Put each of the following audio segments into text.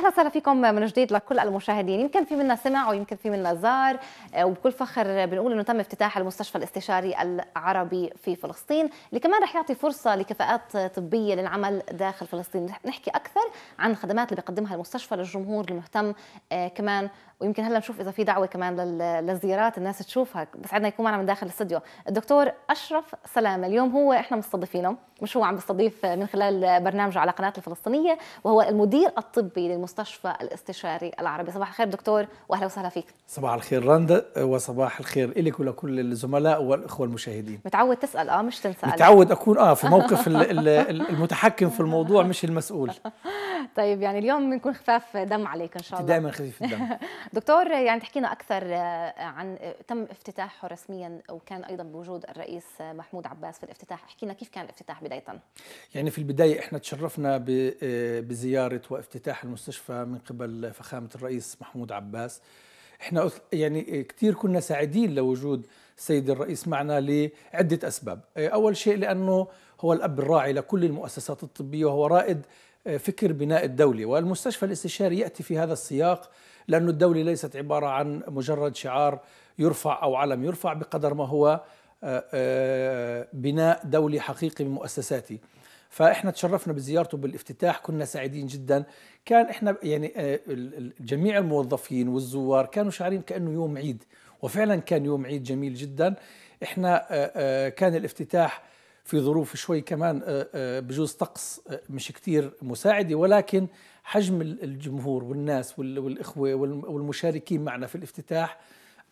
أهلا وسهلا فيكم من جديد لكل المشاهدين. يمكن في منا سمع ويمكن في منا زار آه، وبكل فخر بنقول إنه تم افتتاح المستشفى الاستشاري العربي في فلسطين اللي كمان رح يعطي فرصة لكفاءات طبية للعمل داخل فلسطين. نحكي أكثر عن الخدمات اللي بيقدمها المستشفى للجمهور المهتم آه، كمان ويمكن هلا نشوف إذا في دعوة كمان للزيارات الناس تشوفها بس عندنا يكون معنا من داخل الاستوديو الدكتور أشرف سلامة. اليوم هو إحنا مستضيفينه مش هو عم بيستضيف من خلال برنامجه على قناة الفلسطينية وهو المدير الطبي للمستشفى الاستشاري العربي. صباح الخير دكتور واهلا وسهلا فيك. صباح الخير رندا وصباح الخير لك ولكل الزملاء والإخوة المشاهدين. متعود تسأل آه مش تنسأل. متعود أكون آه في موقف المتحكم في الموضوع مش المسؤول. طيب يعني اليوم بنكون خفاف دم عليك إن شاء الله. دائما خفيف الدم. دكتور يعني تحكينا أكثر آه، عن آه، تم افتتاحه رسميا وكان أيضا بوجود الرئيس محمود عباس في الافتتاح. احكي لنا كيف كان الافتتاح بدايه؟ يعني في البداية إحنا تشرفنا آه، بزيارة وافتتاح المستشفى من قبل فخامة الرئيس محمود عباس. إحنا يعني كثير كنا سعيدين لوجود السيد الرئيس معنا لعدة أسباب. أول شيء لأنه هو الأب الراعي لكل المؤسسات الطبية وهو رائد فكر بناء الدولة. والمستشفى الاستشاري يأتي في هذا السياق لأن الدولة ليست عبارة عن مجرد شعار يرفع أو علم يرفع بقدر ما هو آه، آه، بناء دولي حقيقي من مؤسساته فإحنا تشرفنا بزيارته بالافتتاح كنا سعيدين جدا. كان إحنا يعني آه، جميع الموظفين والزوار كانوا شعارين كأنه يوم عيد وفعلا كان يوم عيد جميل جدا. إحنا كان الافتتاح في ظروف شوي كمان آه، آه، بجوز طقس آه، مش كتير مساعدة ولكن حجم الجمهور والناس والإخوة والمشاركين معنا في الافتتاح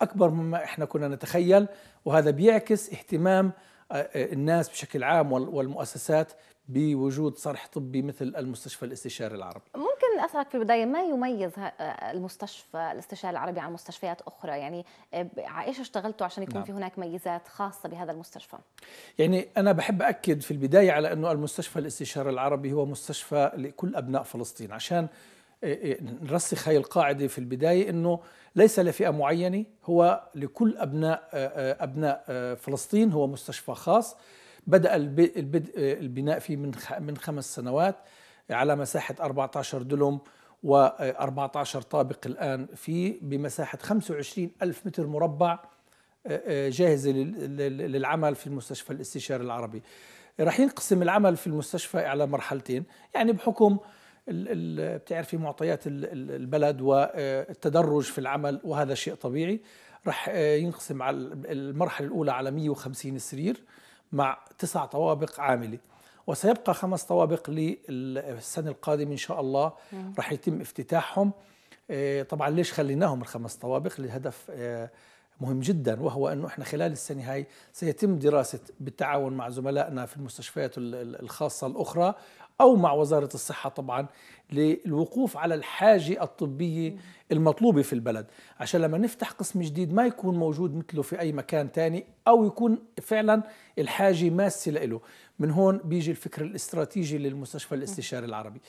أكبر مما إحنا كنا نتخيل وهذا بيعكس اهتمام الناس بشكل عام والمؤسسات بوجود صرح طبي مثل المستشفى الاستشاري العربي. اسالك في البداية ما يميز المستشفى الاستشاري العربي عن مستشفيات أخرى. يعني على إيش اشتغلتوا عشان يكون نعم. في هناك ميزات خاصة بهذا المستشفى؟ يعني أنا بحب أكد في البداية على إنه المستشفى الاستشاري العربي هو مستشفى لكل أبناء فلسطين. عشان نرسخ هاي القاعدة في البداية إنه ليس لفئة معينة هو لكل أبناء أبناء فلسطين هو مستشفى خاص. بدأ البدء البناء فيه من من خمس سنوات. على مساحة 14 دلم و14 طابق الآن فيه بمساحة 25 ألف متر مربع جاهزة للعمل في المستشفى الاستشاري العربي. راح ينقسم العمل في المستشفى على مرحلتين. يعني بحكم بتعرفي معطيات البلد والتدرج في العمل وهذا شيء طبيعي. راح ينقسم على المرحلة الأولى على 150 سرير مع تسع طوابق عاملة. وسيبقى خمس طوابق للسنة القادمة إن شاء الله. راح يتم افتتاحهم. آه، طبعا ليش خليناهم الخمس طوابق؟ لهدف آه، مهم جدا وهو أنه إحنا خلال السنة هاي سيتم دراسة بالتعاون مع زملائنا في المستشفيات الخاصة الأخرى. أو مع وزارة الصحة طبعا للوقوف على الحاجة الطبية المطلوبة في البلد. عشان لما نفتح قسم جديد ما يكون موجود مثله في أي مكان تاني أو يكون فعلا الحاجة ماسة له. من هون بيجي الفكر الاستراتيجي للمستشفى الاستشاري العربي.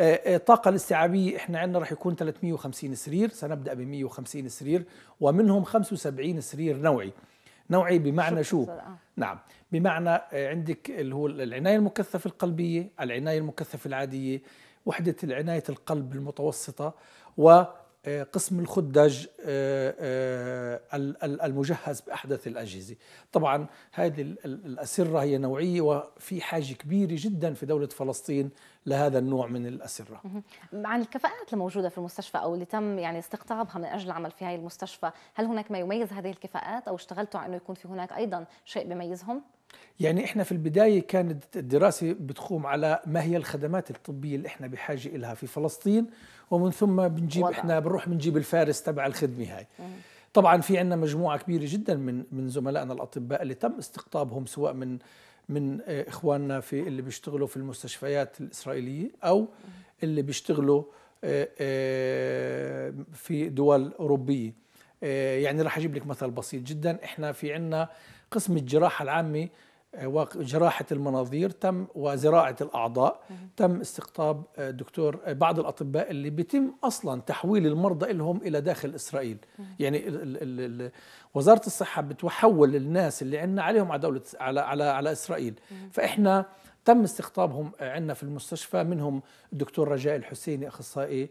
آه، آه، الطاقه الاستيعابية إحنا عندنا راح يكون 350 سرير سنبدأ ب 150 سرير ومنهم 75 سرير نوعي. نوعي بمعنى شو آه. نعم. بمعنى عندك اللي هو العناية المكثفة القلبية العناية المكثفة العادية وحدة العناية القلب المتوسطة و قسم الخدج آه، آه، المجهز بأحدث الأجهزة. طبعا هذه الأسرة هي نوعية وفي حاجة كبيرة جدا في دولة فلسطين لهذا النوع من الأسرة. عن الكفاءات الموجودة في المستشفى أو اللي تم يعني استقطابها من أجل العمل في هذه المستشفى هل هناك ما يميز هذه الكفاءات أو اشتغلتوا على إنه يكون في هناك أيضا شيء بيميزهم؟ يعني إحنا في البداية كانت الدراسة بتقوم على ما هي الخدمات الطبية اللي إحنا بحاجة لها في فلسطين ومن ثم بنجيب وضع. إحنا بنروح بنجيب الفارس تبع الخدمة هاي. طبعا في عندنا مجموعة كبيرة جدا من من زملائنا الأطباء اللي تم استقطابهم سواء من من إخواننا في اللي بيشتغلوا في المستشفيات الإسرائيلية أو اللي بيشتغلوا آه، آه، في دول أوروبية. آه، يعني راح أجيب لك مثل بسيط جدا. إحنا في عندنا قسم الجراحة العامة وجراحة المناظير تم وزراعة الأعضاء تم استقطاب آه، دكتور آه، بعض الأطباء اللي بيتم أصلا تحويل المرضى لهم إلى داخل إسرائيل. يعني ال ال ال وزارة الصحة بتحول الناس اللي عندنا عليهم على دولة على على على إسرائيل. فإحنا تم استقطابهم آه، عندنا في المستشفى منهم الدكتور رجاء الحسيني أخصائي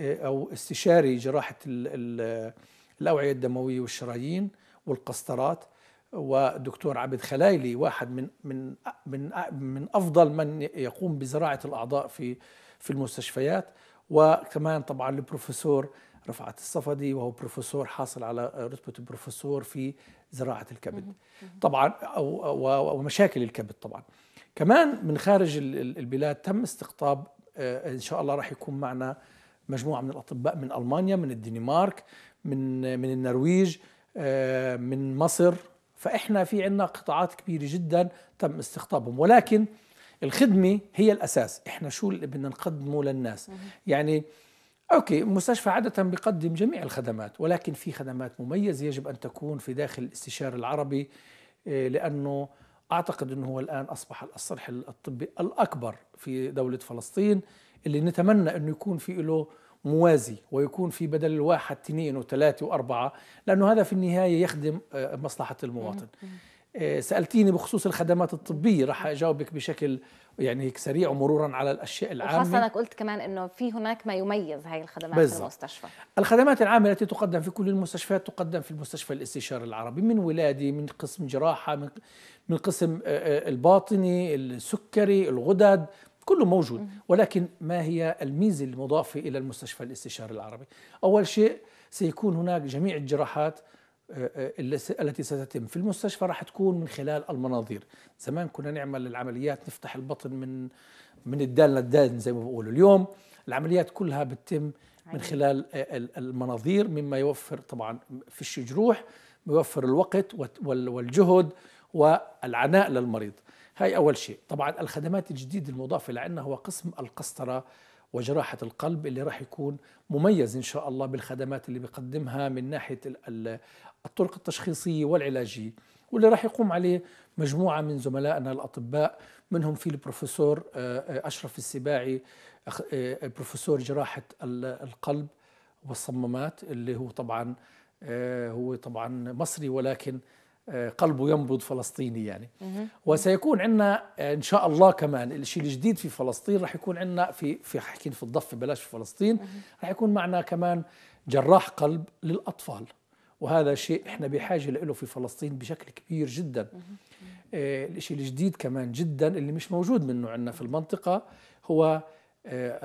أو استشاري جراحة الأوعية الدموية والشرايين والقسطرات. ودكتور عبد خلايلي واحد من من من من أفضل من يقوم بزراعة الأعضاء في في المستشفيات. وكمان طبعا البروفيسور رفعت الصفدي وهو بروفيسور حاصل على رتبة البروفيسور في زراعة الكبد. طبعا أو ومشاكل الكبد طبعا. كمان من خارج البلاد تم استقطاب آه، إن شاء الله راح يكون معنا مجموعة من الأطباء من ألمانيا من الدنمارك من من النرويج آه، من مصر فإحنا في عندنا قطاعات كبيرة جدا تم استقطابهم ولكن الخدمة هي الأساس. إحنا شو اللي بدنا نقدمه للناس؟ يعني أوكي المستشفى عادة بيقدم جميع الخدمات ولكن في خدمات مميزة يجب أن تكون في داخل الاستشاري العربي آه، لأنه أعتقد إنه هو الآن أصبح الصرح الطبي الأكبر في دولة فلسطين اللي نتمنى إنه يكون في له موازي ويكون في بدل الواحد اثنين وثلاثة وأربعة لأنه هذا في النهاية يخدم آه، مصلحة المواطن. آه، سألتيني بخصوص الخدمات الطبية راح أجاوبك بشكل يعني هيك سريع ومرورا على الأشياء العامة وخاصة أنك قلت كمان إنه في هناك ما يميز هاي الخدمات بالزبط. في المستشفى الخدمات العامة التي تقدم في كل المستشفيات تقدم في المستشفى الاستشاري العربي من ولاده من قسم جراحة من من قسم آه، الباطني السكري الغدد كله موجود ولكن ما هي الميزة المضافة إلى المستشفى الاستشاري العربي؟ أول شيء سيكون هناك جميع الجراحات آه، آه، التي ستتم في المستشفى راح تكون من خلال المناظير. زمان كنا نعمل العمليات نفتح البطن من من الدال للدال زي ما بقولوا اليوم العمليات كلها بتتم من خلال آه، المناظير مما يوفر طبعا فيش جروح يوفر الوقت والجهد والعناء للمريض. هاي أول شيء. طبعا الخدمات الجديدة المضافة لنا هو قسم القسطرة وجراحة القلب اللي راح يكون مميز إن شاء الله بالخدمات اللي بيقدمها من ناحية الطرق التشخيصية والعلاجية واللي راح يقوم عليه مجموعة من زملائنا الأطباء منهم في البروفيسور آه، آه، أشرف السباعي آه، بروفيسور جراحة القلب والصمامات اللي هو طبعا هو طبعا مصري ولكن قلبه ينبض فلسطيني يعني. وسيكون عندنا إن شاء الله كمان الشيء الجديد في فلسطين راح يكون عندنا في في حكين في الضفة بلاش في فلسطين راح يكون معنا كمان جراح قلب للأطفال. وهذا شيء إحنا بحاجة له في فلسطين بشكل كبير جدا. آه الشيء الجديد كمان جدا اللي مش موجود منه عندنا في المنطقة هو آه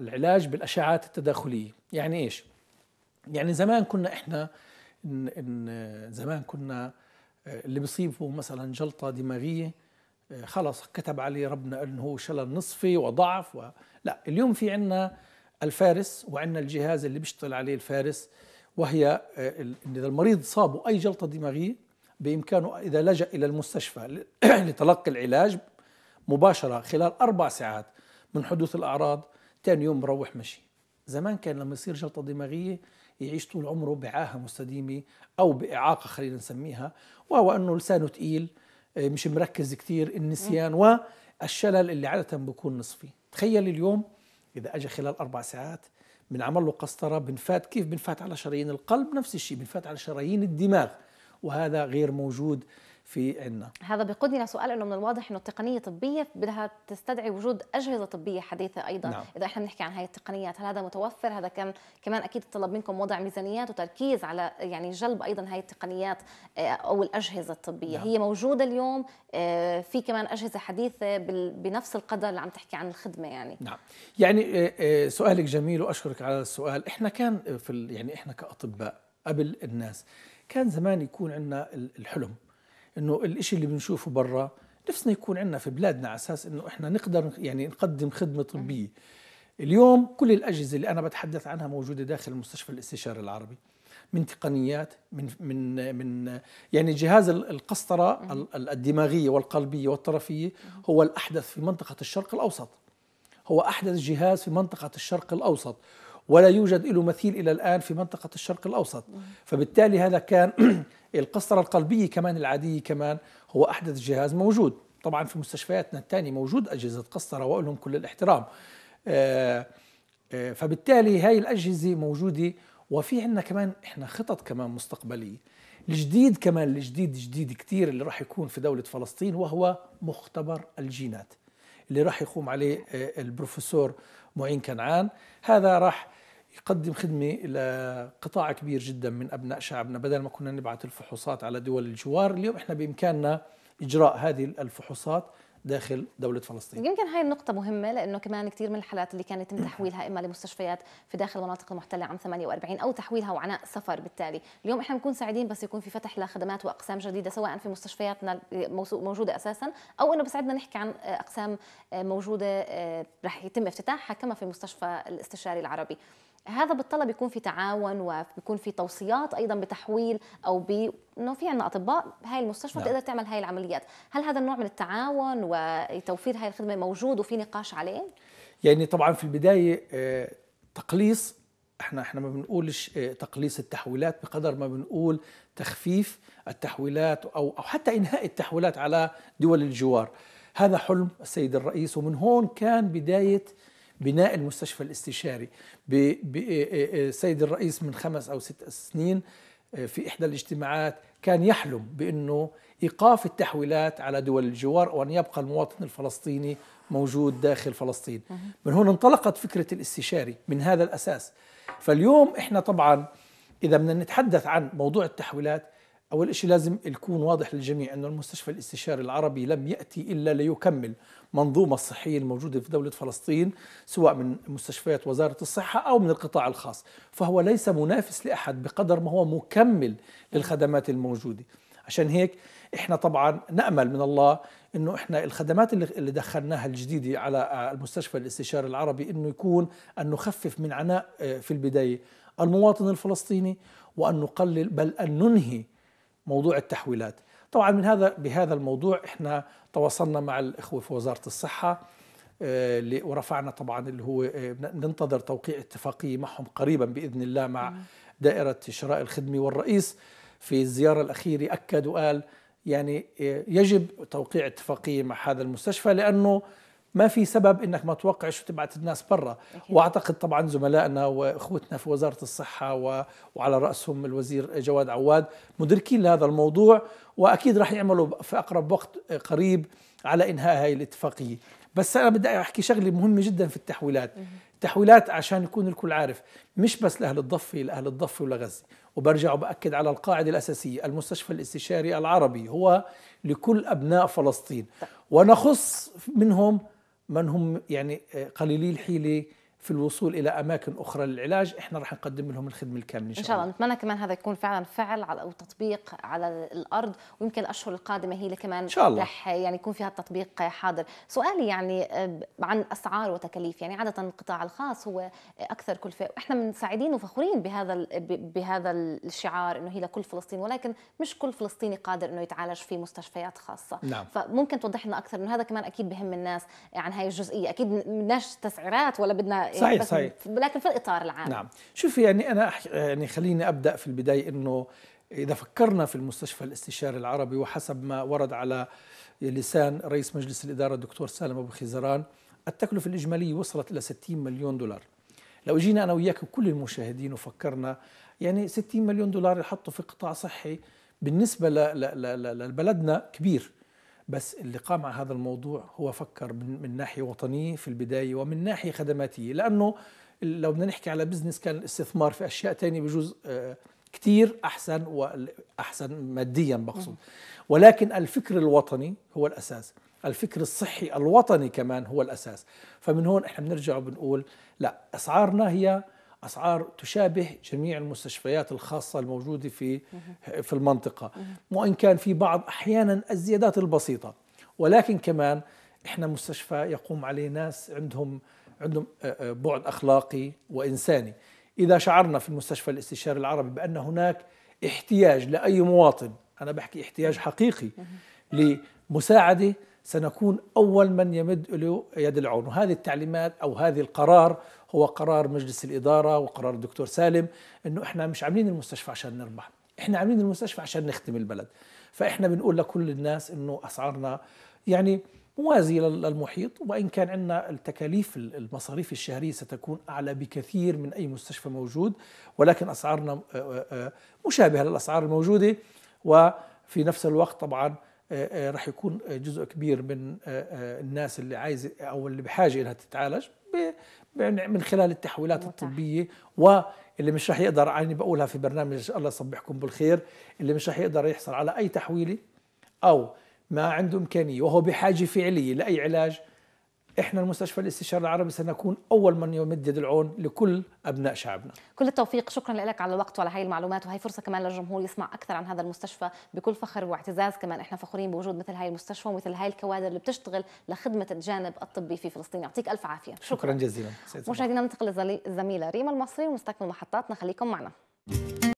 العلاج بالاشعات التداخلية. يعني إيش؟ يعني زمان كنا إحنا إن, إن زمان كنا آه، اللي بيصيبه مثلا جلطة دماغية آه، خلص كتب عليه ربنا إنه هو شلل نصفي وضعف و... لا اليوم في عندنا الفارس وعندنا الجهاز اللي بيشتغل عليه الفارس وهي آه، إذا المريض صابه أي جلطة دماغية بإمكانه إذا لجأ إلى المستشفى لتلقي العلاج مباشرة خلال أربع ساعات من حدوث الأعراض ثاني يوم بروح مشي. زمان كان لما يصير جلطة دماغية يعيش طول عمره بعاهة مستديمة أو بإعاقة خلينا نسميها وهو إنه لسانه ثقيل آه، مش مركز كثير النسيان والشلل اللي عادة بيكون نصفي. تخيل اليوم إذا اجى خلال أربع ساعات بنعمل له قسطرة بنفات كيف بنفات على شرايين القلب؟ نفس الشيء بنفات على شرايين الدماغ وهذا غير موجود. في عنا. هذا بيقودني لسؤال إنه من الواضح إنه التقنية الطبية بدها تستدعي وجود أجهزة طبية حديثة أيضا. نعم. إذا إحنا بنحكي عن هاي التقنيات هل هذا متوفر؟ هذا كان كمان أكيد طلب منكم وضع ميزانيات وتركيز على يعني جلب أيضا هاي التقنيات آه، أو الأجهزة الطبية. نعم. هي موجودة اليوم آه، في كمان أجهزة حديثة بنفس القدر اللي عم تحكي عن الخدمة يعني. نعم. يعني آه، سؤالك جميل وأشكرك على السؤال. إحنا كان في يعني إحنا كأطباء قبل الناس كان زمان يكون عندنا الحلم. إنه الإشي اللي بنشوفه برا نفسنا يكون عندنا في بلادنا على أساس إنه إحنا نقدر يعني نقدم خدمة طبية. اليوم كل الأجهزة اللي أنا بتحدث عنها موجودة داخل المستشفى الاستشاري العربي. من تقنيات من من من يعني جهاز القسطرة الدماغية والقلبية والطرفية هو الأحدث في منطقة الشرق الأوسط. هو أحدث جهاز في منطقة الشرق الأوسط. ولا يوجد له مثيل إلى الآن في منطقة الشرق الأوسط. فبالتالي هذا كان القسطرة القلبية كمان العادية كمان هو أحدث جهاز موجود. طبعا في مستشفياتنا الثانية موجود أجهزة قسطرة وأقول لهم كل الاحترام. آه، آه، فبالتالي هاي الأجهزة موجودة وفي عندنا كمان إحنا خطط كمان مستقبلية. الجديد كمان الجديد جديد كثير اللي راح يكون في دولة فلسطين وهو مختبر الجينات اللي راح يقوم عليه آه، البروفيسور معين كنعان هذا راح يقدم خدمة لقطاع كبير جدا من أبناء شعبنا. بدل ما كنا نبعث الفحوصات على دول الجوار اليوم إحنا بإمكاننا إجراء هذه الفحوصات داخل دولة فلسطين. يمكن هاي النقطة مهمة لأنه كمان كثير من الحالات اللي كان يتم تحويلها إما لمستشفيات في داخل المناطق المحتلة عام 48 أو تحويلها وعناء سفر بالتالي. اليوم إحنا بنكون سعيدين بس يكون في فتح لخدمات وأقسام جديدة سواء في مستشفياتنا موجودة أساسا أو إنه بسعدنا نحكي عن أقسام موجودة رح يتم افتتاحها كما في المستشفى الاستشاري العربي. هذا بالطلب يكون في تعاون وبيكون في توصيات أيضا بتحويل أو ب إنه في عندنا أطباء هاي المستشفى نعم. تقدر تعمل هاي العمليات، هل هذا النوع من التعاون وتوفير هاي الخدمة موجود وفي نقاش عليه؟ يعني طبعا في البداية آه، تقليص إحنا إحنا ما بنقولش آه، تقليص التحويلات بقدر ما بنقول تخفيف التحويلات أو أو حتى إنهاء التحويلات على دول الجوار. هذا حلم السيد الرئيس ومن هون كان بداية بناء المستشفى الاستشاري. بسيد الرئيس من خمس أو ست سنين في إحدى الاجتماعات كان يحلم بأنه إيقاف التحويلات على دول الجوار وأن يبقى المواطن الفلسطيني موجود داخل فلسطين. من هنا انطلقت فكرة الاستشاري من هذا الأساس. فاليوم إحنا طبعا إذا بدنا نتحدث عن موضوع التحويلات أول شيء لازم يكون واضح للجميع أنه المستشفى الاستشاري العربي لم يأتي إلا ليكمل منظومة الصحية الموجودة في دولة فلسطين سواء من مستشفيات وزارة الصحة أو من القطاع الخاص. فهو ليس منافس لأحد بقدر ما هو مكمل للخدمات الموجودة. عشان هيك إحنا طبعا نأمل من الله إنه إحنا الخدمات اللي, اللي دخلناها الجديدة على المستشفى الاستشاري العربي إنه يكون أن نخفف من عناء آه، في البداية المواطن الفلسطيني وأن نقلل بل أن ننهي موضوع التحويلات. طبعا من هذا بهذا الموضوع إحنا تواصلنا مع الإخوة في وزارة الصحة آه، ورفعنا طبعا اللي هو آه، ننتظر توقيع اتفاقيه معهم قريبا بإذن الله مع دائرة شراء الخدمة والرئيس. في الزيارة الأخيرة أكد وقال يعني آه، يجب توقيع اتفاقيه مع هذا المستشفى لأنه ما في سبب إنك ما توقعش وتبعت الناس برا. وأعتقد طبعا زملائنا وإخوتنا في وزارة الصحة وعلى رأسهم الوزير جواد عواد مدركين لهذا الموضوع وأكيد راح يعملوا في أقرب وقت قريب على إنهاء هاي الاتفاقية. بس أنا بدي أحكي شغلة مهمة جدا في التحويلات. التحويلات عشان يكون الكل عارف مش بس لأهل الضفة لأهل الضفة ولغزة. وبرجع وبأكد على القاعدة الأساسية المستشفى الاستشاري العربي هو لكل أبناء فلسطين. طيب. ونخص منهم من هم يعني قليلي الحيلة في الوصول إلى أماكن أخرى للعلاج إحنا راح نقدم لهم الخدمة الكاملة إن شاء, إن شاء الله. الله نتمنى كمان هذا يكون فعلا فعل على أو تطبيق على الأرض ويمكن الأشهر القادمة هي اللي كمان إن شاء الله. رح يعني يكون فيها التطبيق حاضر. سؤالي يعني آه، عن أسعار وتكاليف. يعني عادة القطاع الخاص هو أكثر كلفه وإحنا من سعيدين وفخورين بهذا بهذا الشعار إنه هي لكل فلسطين ولكن مش كل فلسطيني قادر إنه يتعالج في مستشفيات خاصة. نعم. فممكن توضح لنا أكثر إنه هذا كمان أكيد بهم الناس عن هاي الجزئية. أكيد بدناش تسعيرات ولا بدنا صحيح صحيح. لكن في الإطار العام. نعم. شوفي يعني أنا يعني خليني أبدأ في البداية إنه إذا فكرنا في المستشفى الاستشاري العربي وحسب ما ورد على لسان رئيس مجلس الإدارة الدكتور سالم أبو خزران التكلفة الإجمالية وصلت إلى 60 مليون دولار. لو جينا أنا وياك وكل المشاهدين وفكرنا يعني 60 مليون دولار يحطوا في قطاع صحي بالنسبة لبلدنا كبير. بس اللي قام على هذا الموضوع هو فكر من, من ناحية وطنية في البداية ومن ناحية خدماتية. لأنه لو بدنا نحكي على بزنس كان الاستثمار في أشياء ثانية بجوز آه، كثير أحسن واحسن ماديا بقصد. ولكن الفكر الوطني هو الأساس. الفكر الصحي الوطني كمان هو الأساس. فمن هون إحنا بنرجع وبنقول لا أسعارنا هي أسعار تشابه جميع المستشفيات الخاصة الموجودة في في المنطقة. وإن كان في بعض أحيانا الزيادات البسيطة. ولكن كمان إحنا مستشفى يقوم عليه ناس عندهم عندهم آه، آه، بعد أخلاقي وإنساني. إذا شعرنا في المستشفى الاستشاري العربي بأن هناك احتياج لأي مواطن أنا بحكي احتياج حقيقي لمساعدة سنكون أول من يمد له يد العون. وهذه التعليمات أو هذه القرار هو قرار مجلس الإدارة وقرار الدكتور سالم إنه إحنا مش عاملين المستشفى عشان نربح إحنا عاملين المستشفى عشان نخدم البلد. فإحنا بنقول لكل الناس إنه أسعارنا يعني موازية للمحيط وإن كان عندنا التكاليف المصاريف الشهرية ستكون أعلى بكثير من أي مستشفى موجود ولكن أسعارنا آه، آه، آه، مشابهة للأسعار الموجودة. وفي نفس الوقت طبعا رح يكون جزء كبير من الناس اللي عايزة أو اللي بحاجة إنها تتعالج من خلال التحويلات. الطبية واللي مش رح يقدر عيني بقولها في برنامج الله يصبحكم بالخير اللي مش رح يقدر يحصل على أي تحويله أو ما عنده إمكانية وهو بحاجة فعلية لأي علاج إحنا المستشفى الاستشاري العربي سنكون أول من يمد يد العون لكل أبناء شعبنا. كل التوفيق. شكرا لك على الوقت وعلى هاي المعلومات وهي فرصة كمان للجمهور يسمع أكثر عن هذا المستشفى بكل فخر واعتزاز. كمان إحنا فخورين بوجود مثل هاي المستشفى ومثل هاي الكوادر اللي بتشتغل لخدمة الجانب الطبي في فلسطين. يعطيك ألف عافية. شكرا, شكرا جزيلا. مشاهدينا ننتقل للزميله ريما المصري ونستكمل محطاتنا خليكم معنا.